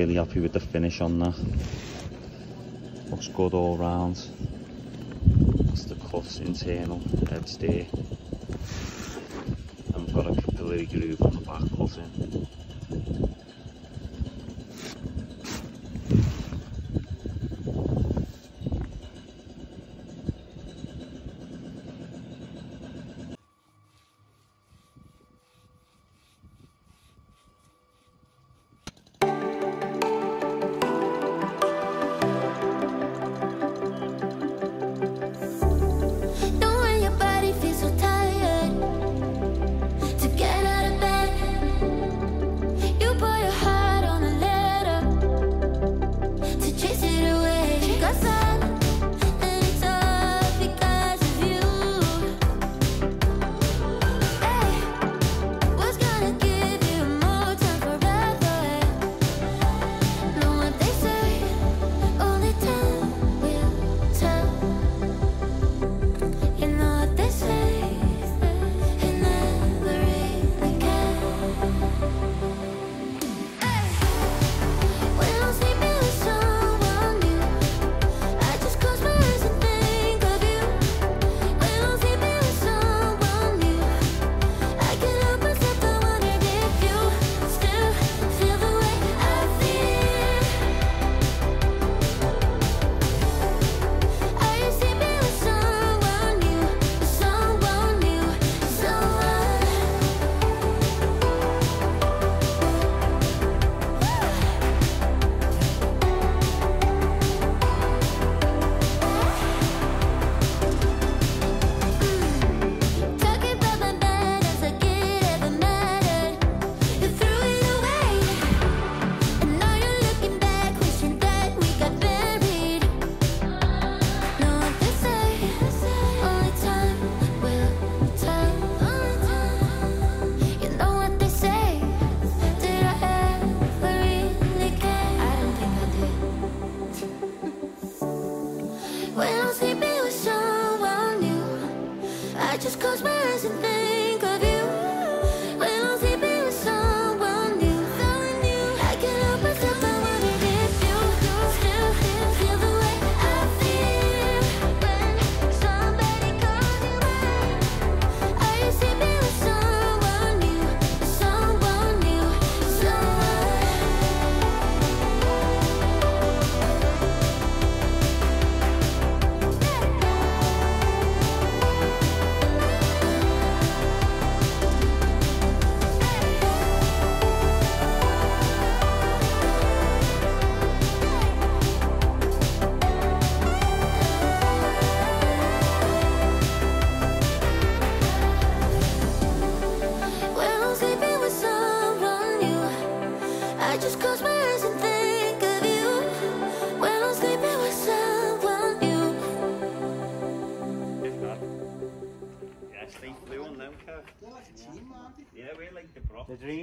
Really happy with the finish on that. Looks good all round. That's the cut internal edge there. And we've got a capillary groove on the back cutting.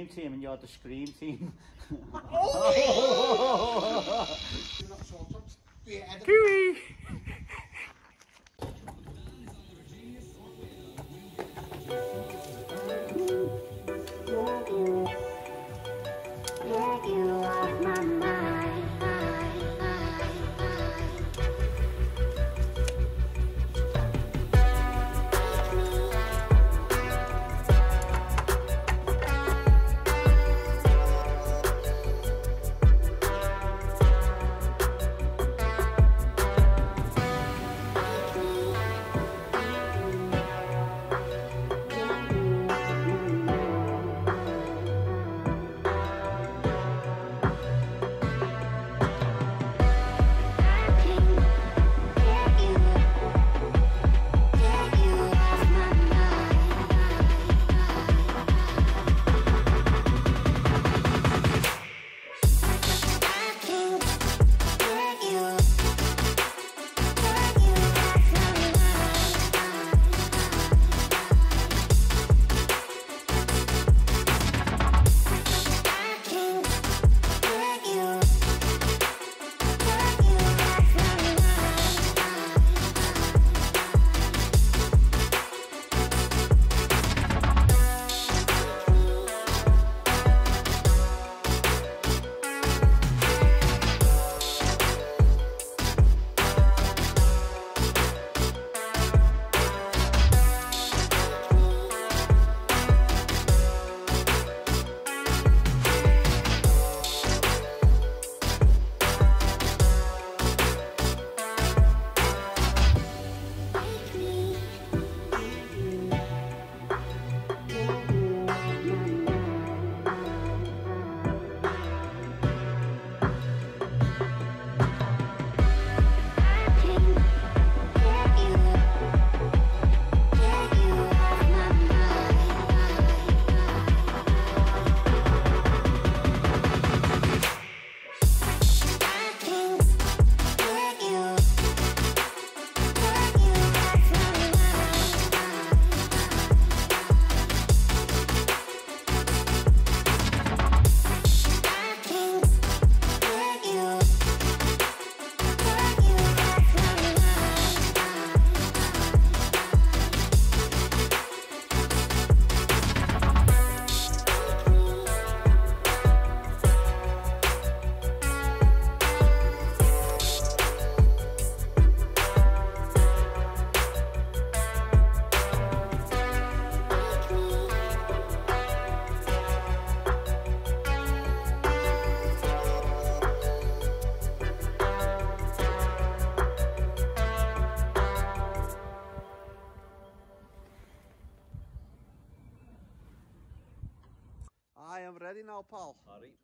team and you're the scream team. oh! Kiwi!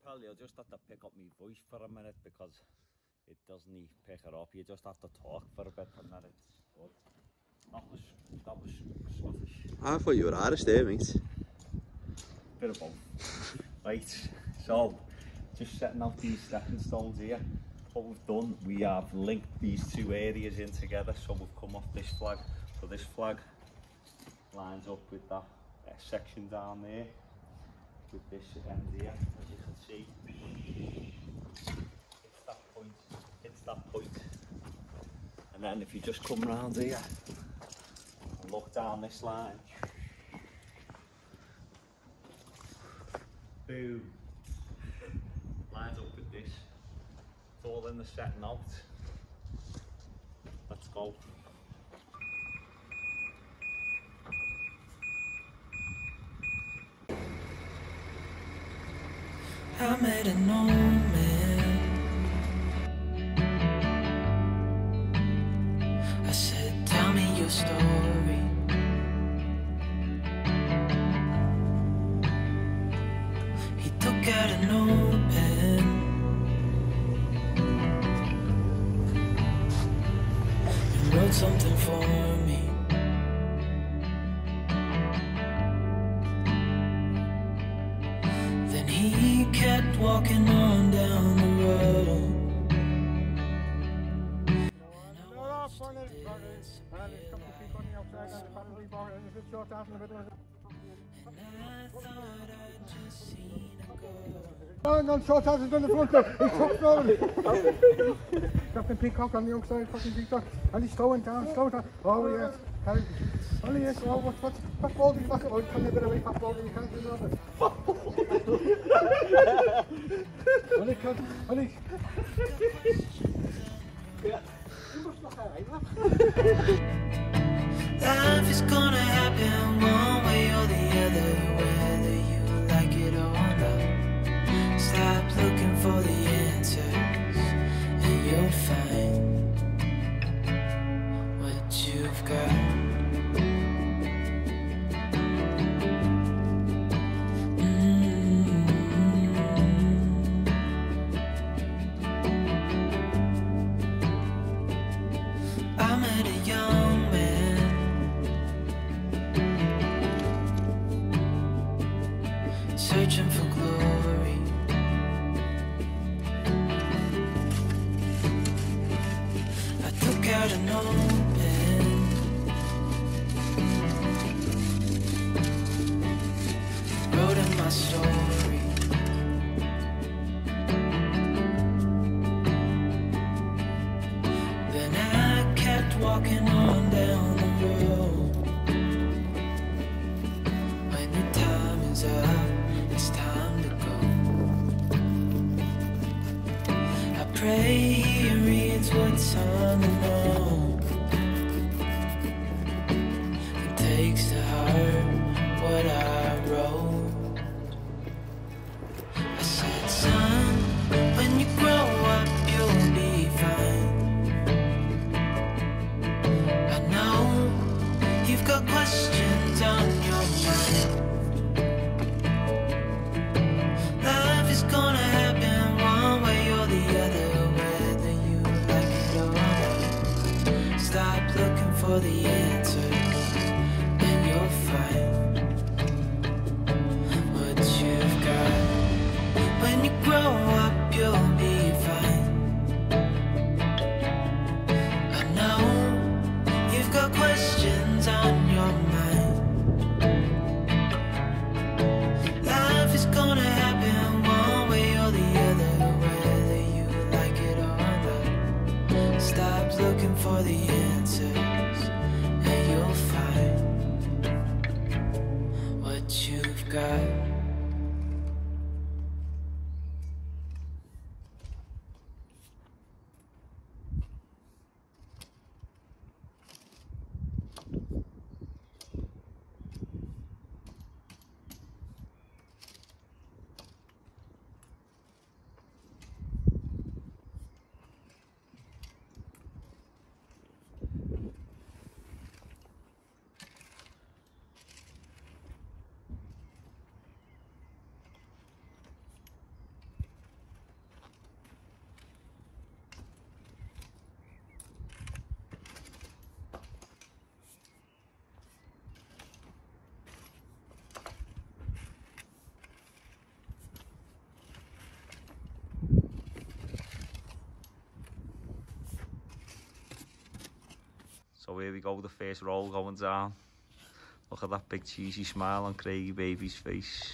Pal. Alright, pal, you'll just have to pick up my voice for a minute because it doesn't pick it up. You just have to talk for a bit and then it's good. That was, that was Scottish. I thought you were Irish there, mate. Bit of both. right, so just setting out these stepping stones here. What we've done, we have linked these two areas in together. So we've come off this flag. So this flag lines up with that uh, section down there. With this end here, as you can see. It's that point, it's that point. And then if you just come round here and look down this line. Boom lines up with this. It's all in the setting out. Let's go. I made an old walking on down the road. No, no, short answers on the front there. He's tough rolling. Captain Peacock on the outside, fucking Peacock. And he's slowing down, slowing down. Oh, yes. Harry. Oh, yes. Oh, what, what, what ball do you fucking... Oh, you come a bit away, what ball do you can't do nothing. Ollie, come, Ollie. Searching for glory. What's on So here we go, the first roll going down. Look at that big cheesy smile on Craigie Baby's face.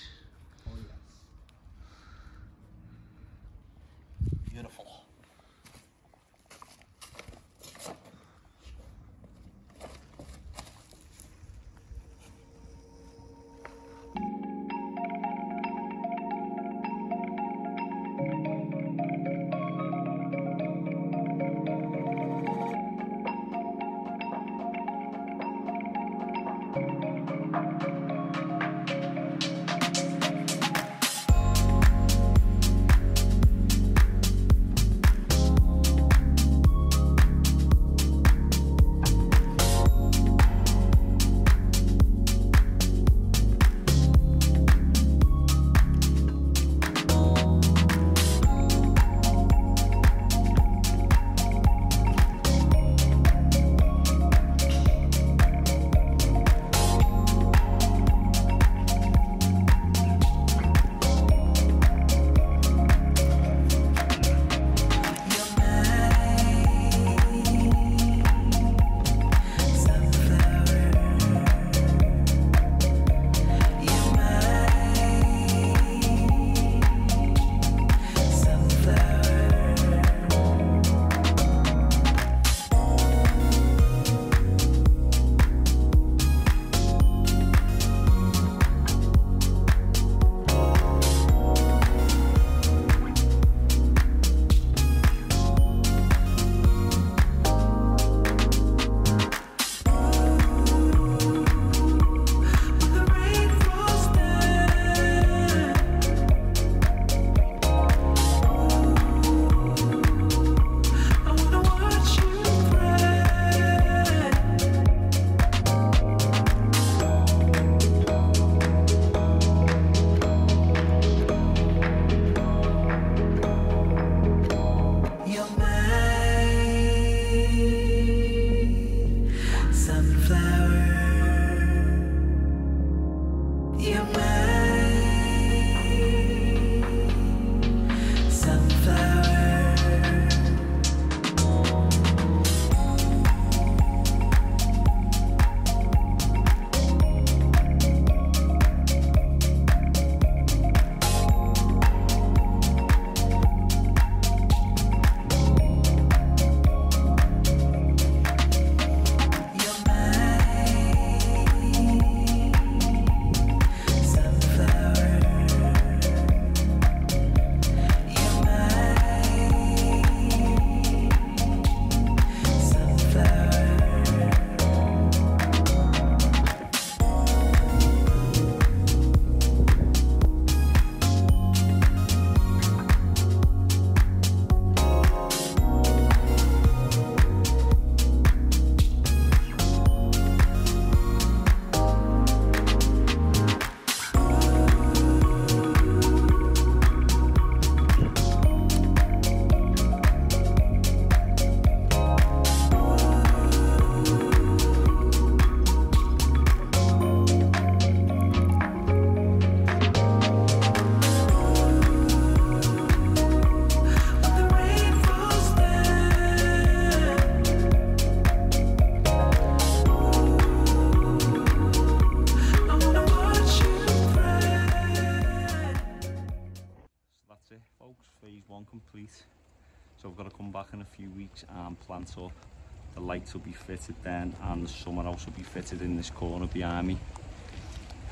this corner behind me.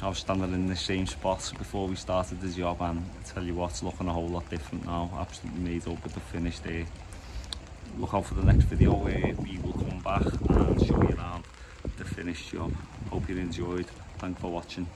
I was standing in the same spot before we started the job and I tell you what, it's looking a whole lot different now. Absolutely made up with the finish there. Look out for the next video where we will come back and show you around the finished job. Hope you enjoyed. Thanks for watching.